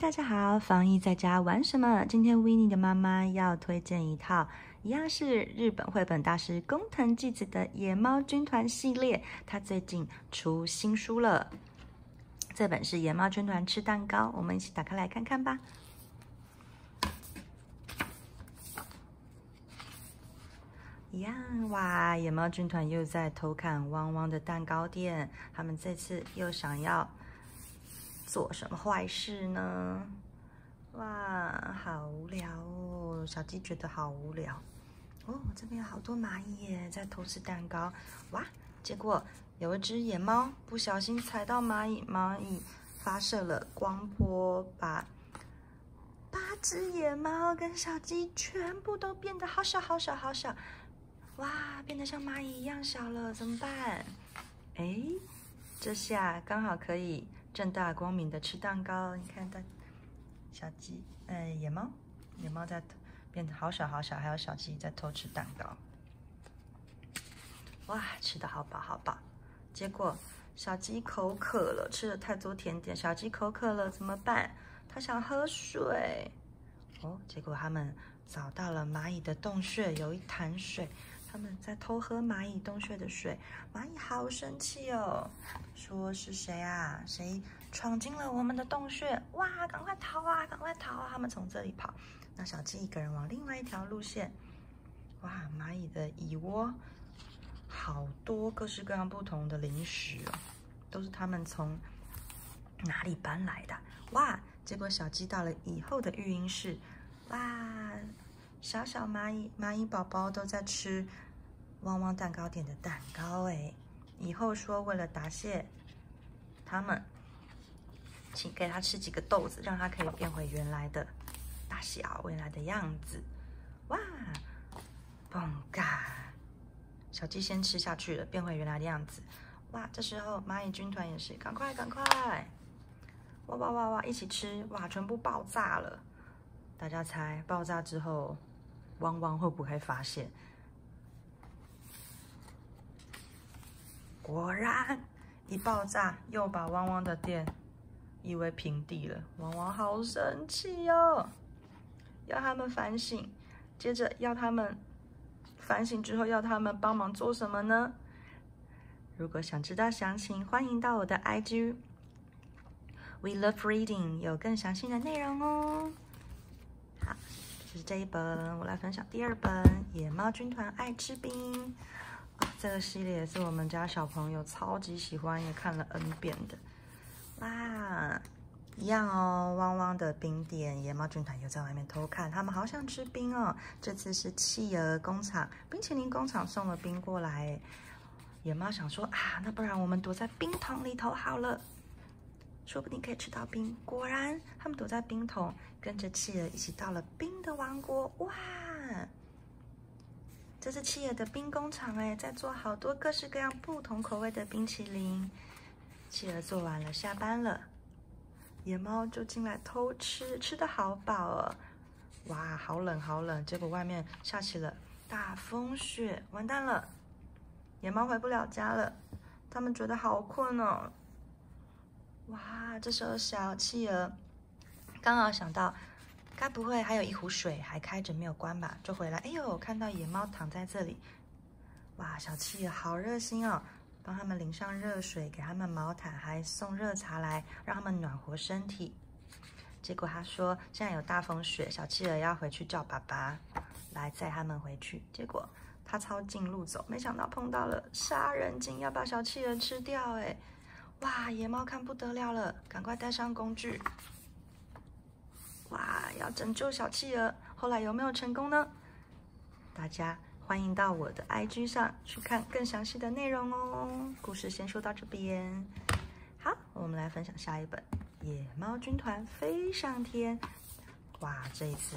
大家好，防疫在家玩什么？今天 w i n n e 的妈妈要推荐一套，一样是日本绘本大师工藤纪子的《野猫军团》系列。他最近出新书了，这本是《野猫军团吃蛋糕》，我们一起打开来看看吧。一样哇！野猫军团又在偷看汪汪的蛋糕店，他们这次又想要。做什么坏事呢？哇，好无聊哦！小鸡觉得好无聊哦。这边有好多蚂蚁耶，在偷吃蛋糕。哇，结果有一只野猫不小心踩到蚂蚁，蚂蚁发射了光波，把八只野猫跟小鸡全部都变得好小好小好小。哇，变得像蚂蚁一样小了，怎么办？哎，这下刚好可以。正大光明的吃蛋糕，你看它，小鸡，哎，野猫，野猫在变得好小好小，还有小鸡在偷吃蛋糕，哇，吃的好饱好饱。结果小鸡口渴了，吃了太多甜点，小鸡口渴了怎么办？它想喝水。哦，结果他们找到了蚂蚁的洞穴，有一潭水。他们在偷喝蚂蚁洞穴的水，蚂蚁好生气哦，说是谁啊？谁闯进了我们的洞穴？哇，赶快逃啊，赶快逃啊！他们从这里跑，那小鸡一个人往另外一条路线。哇，蚂蚁的蚁窝好多各式各样不同的零食哦，都是他们从哪里搬来的？哇，结果小鸡到了以后的育婴室，哇！小小蚂蚁，蚂蚁宝宝都在吃汪汪蛋糕店的蛋糕哎！以后说为了答谢他们，请给他吃几个豆子，让他可以变回原来的大小，原来的样子。哇，嘣嘎！小鸡先吃下去了，变回原来的样子。哇，这时候蚂蚁军团也是，赶快赶快！哇哇哇哇，一起吃！哇，全部爆炸了！大家猜，爆炸之后？汪汪会不会发现？果然，一爆炸又把汪汪的店夷为平地了。汪汪好生气哦，要他们反省。接着要他们反省之后，要他们帮忙做什么呢？如果想知道详情，欢迎到我的 IG We Love Reading 有更详细的内容哦。这一本，我来分享第二本《野猫军团爱吃冰》。这个系列是我们家小朋友超级喜欢，也看了 N 遍的。哇，一样哦，汪汪的冰点，野猫军团又在外面偷看，他们好想吃冰哦。这次是企鹅工厂、冰淇淋工厂送了冰过来。野猫想说啊，那不然我们躲在冰桶里头好了。说不定可以吃到冰。果然，他们躲在冰桶，跟着企鹅一起到了冰的王国。哇！这是企鹅的冰工厂哎，在做好多各式各样不同口味的冰淇淋。企鹅做完了，下班了，野猫就进来偷吃，吃的好饱哦。哇，好冷好冷！结果外面下起了大风雪，完蛋了，野猫回不了家了。他们觉得好困哦。哇，这时候小企鹅刚好想到，该不会还有一壶水还开着没有关吧？就回来，哎呦，看到野猫躺在这里，哇，小企鹅好热心哦，帮他们淋上热水，给他们毛毯，还送热茶来，让他们暖和身体。结果他说现在有大风雪，小企鹅要回去叫爸爸来载他们回去。结果他抄近路走，没想到碰到了杀人鲸，要把小企鹅吃掉，哎。哇，野猫看不得了了，赶快带上工具！哇，要拯救小企鹅，后来有没有成功呢？大家欢迎到我的 IG 上去看更详细的内容哦。故事先说到这边，好，我们来分享下一本《野猫军团飞上天》。哇，这一次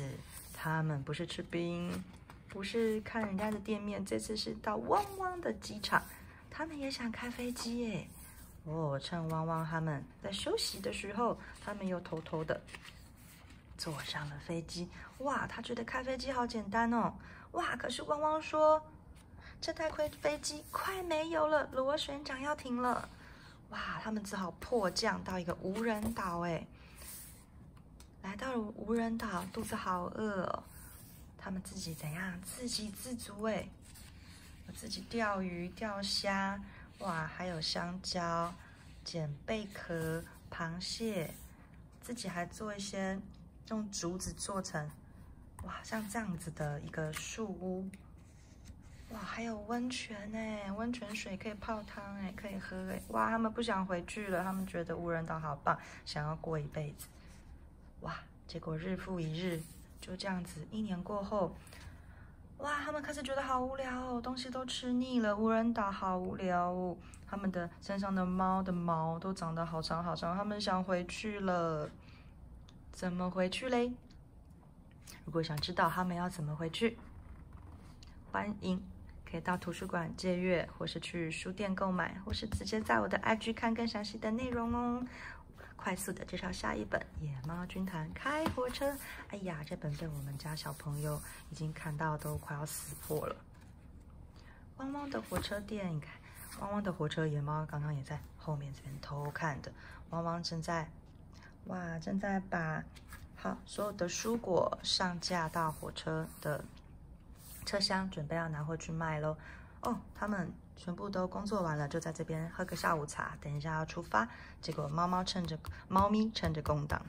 他们不是吃冰，不是看人家的店面，这次是到汪汪的机场，他们也想开飞机耶。哦，趁汪汪他们在休息的时候，他们又偷偷的坐上了飞机。哇，他觉得开飞机好简单哦。哇，可是汪汪说，这台飞飞机快没油了，螺旋桨要停了。哇，他们只好迫降到一个无人岛。哎，来到了无人岛，肚子好饿哦。他们自己怎样？自给自足哎，我自己钓鱼、钓虾，哇，还有香蕉、捡贝壳、螃蟹，自己还做一些用竹子做成，哇，像这样子的一个树屋。哇，还有温泉呢，温泉水可以泡汤哎，可以喝哎。哇，他们不想回去了，他们觉得无人岛好棒，想要过一辈子。哇，结果日复一日，就这样子，一年过后，开始觉得好无聊哦，东西都吃腻了，无人岛好无聊哦。他们的身上的猫的毛都长得好长好长，他们想回去了。怎么回去嘞？如果想知道他们要怎么回去，欢迎。可以到图书馆借阅，或是去书店购买，或是直接在我的 IG 看更详细的内容哦。快速的介绍下一本《野猫军团开火车》。哎呀，这本被我们家小朋友已经看到都快要撕破了。汪汪的火车店，你看，汪汪的火车，野猫刚刚也在后面这边偷看的。汪汪正在，哇，正在把好所有的蔬果上架到火车的。车厢准备要拿回去卖喽。哦，他们全部都工作完了，就在这边喝个下午茶，等一下要出发。结果猫猫趁着猫咪趁着空档，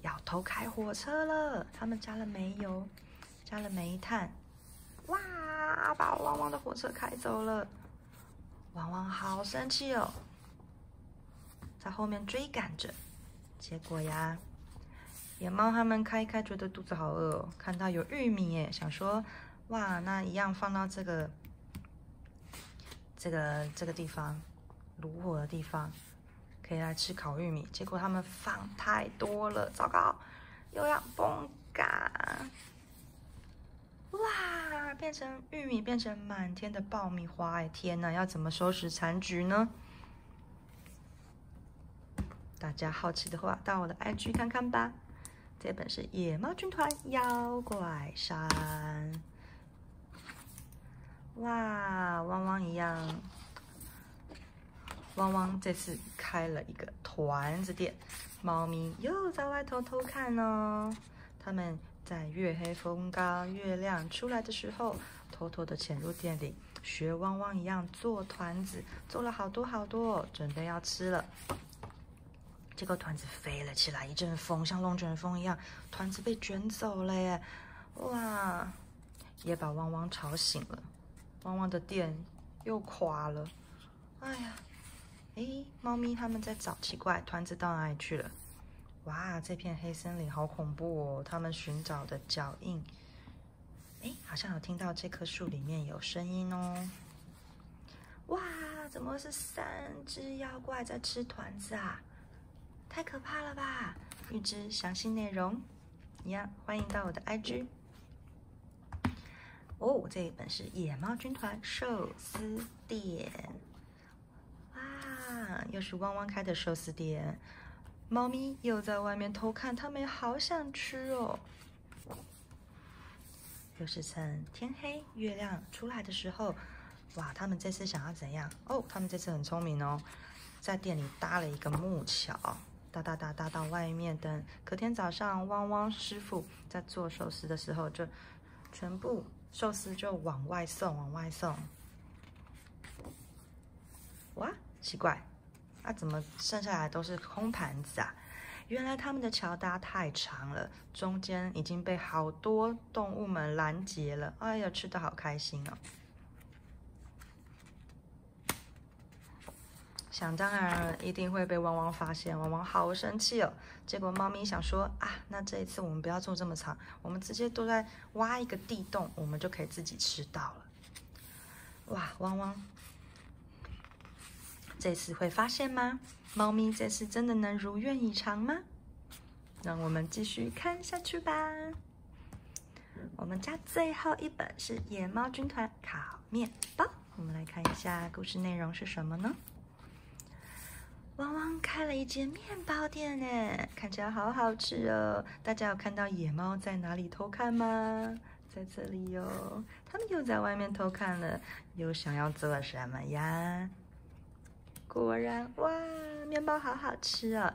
要偷开火车了。他们加了煤油，加了煤炭，哇，把汪汪的火车开走了。汪汪好生气哦，在后面追赶着。结果呀。野猫他们开一开，觉得肚子好饿哦。看到有玉米耶，想说，哇，那一样放到这个、这个、这个地方，炉火的地方，可以来吃烤玉米。结果他们放太多了，糟糕，又要崩嘎！哇，变成玉米变成满天的爆米花哎！天哪，要怎么收拾残局呢？大家好奇的话，到我的 IG 看看吧。这本是《野猫军团妖怪山》，哇，汪汪一样，汪汪这次开了一个团子店，猫咪又在外头偷看呢。他们在月黑风高、月亮出来的时候，偷偷的潜入店里，学汪汪一样做团子，做了好多好多，准备要吃了。这个团子飞了起来，一阵风像龙卷风一样，团子被卷走了耶！哇，也把汪汪吵醒了。汪汪的店又垮了。哎呀，哎，猫咪他们在找，奇怪，团子到哪里去了？哇，这片黑森林好恐怖哦！他们寻找的脚印，哎，好像有听到这棵树里面有声音哦。哇，怎么是三只妖怪在吃团子啊？太可怕了吧！预知详细内容，一样欢迎到我的 IG。哦，这一本是《野猫军团寿司店》。啊，又是汪汪开的寿司店，猫咪又在外面偷看，它们好想吃哦。又是趁天黑、月亮出来的时候，哇，他们这次想要怎样？哦，他们这次很聪明哦，在店里搭了一个木桥。搭搭搭搭到外面，等隔天早上，汪汪师傅在做寿司的时候，就全部寿司就往外送，往外送。哇，奇怪，啊，怎么剩下来都是空盘子啊？原来他们的桥搭太长了，中间已经被好多动物们拦截了。哎呀，吃的好开心哦！想当然，一定会被汪汪发现。汪汪好生气哦。结果猫咪想说啊，那这一次我们不要做这么长，我们直接都在挖一个地洞，我们就可以自己吃到了。哇，汪汪，这次会发现吗？猫咪这次真的能如愿以偿吗？让我们继续看下去吧。我们家最后一本是《野猫军团烤面包》，我们来看一下故事内容是什么呢？汪汪开了一间面包店呢，看起来好好吃哦！大家有看到野猫在哪里偷看吗？在这里哟，他们又在外面偷看了，又想要做什么呀？果然，哇，面包好好吃哦！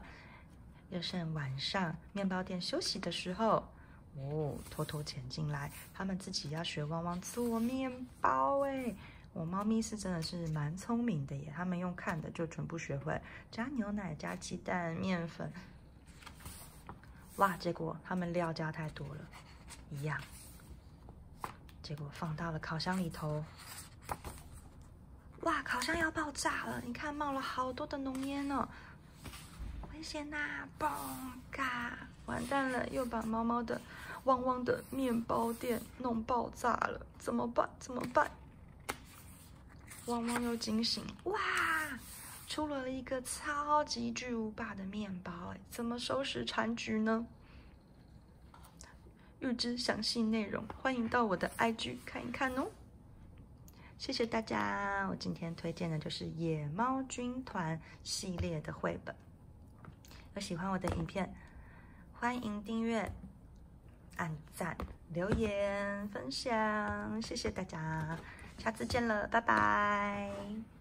又剩晚上面包店休息的时候，哦，偷偷潜进来，他们自己要学汪汪做面包哎。我猫咪是真的是蛮聪明的耶，他们用看的就全部学会，加牛奶、加鸡蛋、面粉。哇，结果他们料加太多了，一样。结果放到了烤箱里头，哇，烤箱要爆炸了！你看冒了好多的浓烟呢，危险呐！嘣嘎，完蛋了，又把猫猫的汪汪的面包店弄爆炸了，怎么办？怎么办？汪汪又惊醒，哇，出了一个超级巨无霸的面包，哎，怎么收拾残局呢？预知详细内容，欢迎到我的 IG 看一看哦。谢谢大家，我今天推荐的就是《野猫军团》系列的绘本。有喜欢我的影片，欢迎订阅、按赞、留言、分享，谢谢大家。下次见了，拜拜。